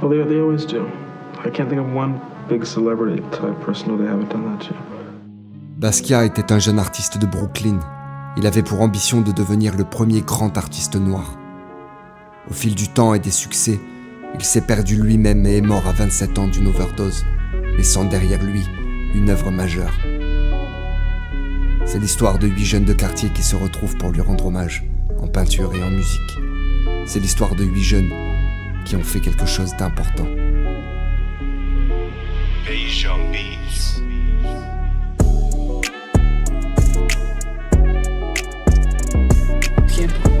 Well, they, they always do. I can't think of one big celebrity type person who they haven't done that to. Basquiat était un jeune artiste de Brooklyn. Il avait pour ambition de devenir le premier grand artiste noir. Au fil du temps et des succès, il s'est perdu lui-même et est mort à 27 ans d'une overdose, laissant derrière lui une œuvre majeure. C'est l'histoire de huit jeunes de quartier qui se retrouvent pour lui rendre hommage, en peinture et en musique. C'est l'histoire de huit jeunes qui ont fait quelque chose d'important.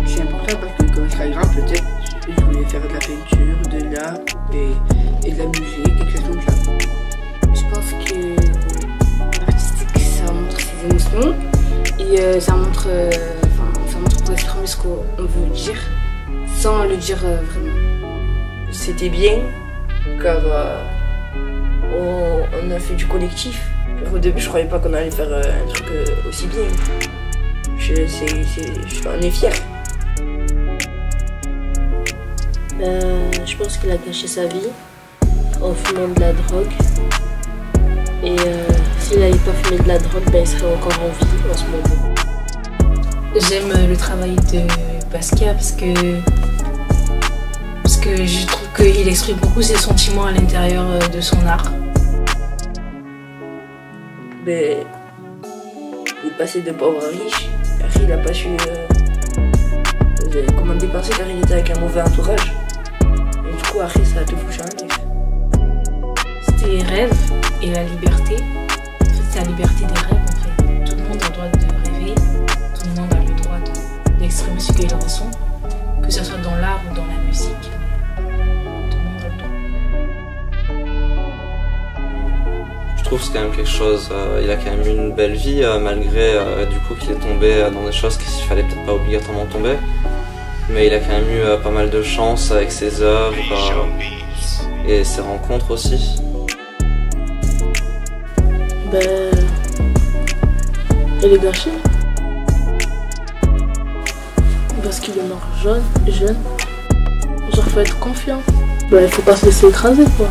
C'est important parce que serai grand, peut-être je voulais faire de la peinture, de l'art et, et, de la musique, quelque chose comme ça. Je pense que l'artistique, ça montre ses émotions et euh, ça montre, euh, ça montre exprimer ce qu'on veut dire sans le dire euh, vraiment. C'était bien car on, on, a fait du collectif. Au début, je croyais pas qu'on allait faire un truc aussi bien. Je, c'est, je, on est fiers. Je pense qu'il a gâché sa vie en fumant de la drogue. Et euh, s'il n'avait pas fumé de la drogue, ben, il serait encore en vie en ce moment. J'aime le travail de Basquiat parce que, parce que je trouve qu'il exprime beaucoup ses sentiments à l'intérieur de son art. Ben, il est passé de pauvre à riche. Après, il n'a pas su euh, comment dépenser car il était avec un mauvais entourage. Et du coup, après, ça a tout foutu l'air. C'était les rêves et la liberté. En fait, c'est la liberté des rêves, la musique. Je trouve que c'est quand même quelque chose, euh, il a quand même eu une belle vie euh, malgré euh, du coup qu'il est tombé dans des choses qu'il fallait peut-être pas obligatoirement tomber. Mais il a quand même eu pas mal de chance avec ses œuvres et ses rencontres aussi. Ben... Il est gâché. Parce qu'il est mort jeune, jeune. Genre faut être confiant. Ben il faut pas se laisser écraser quoi.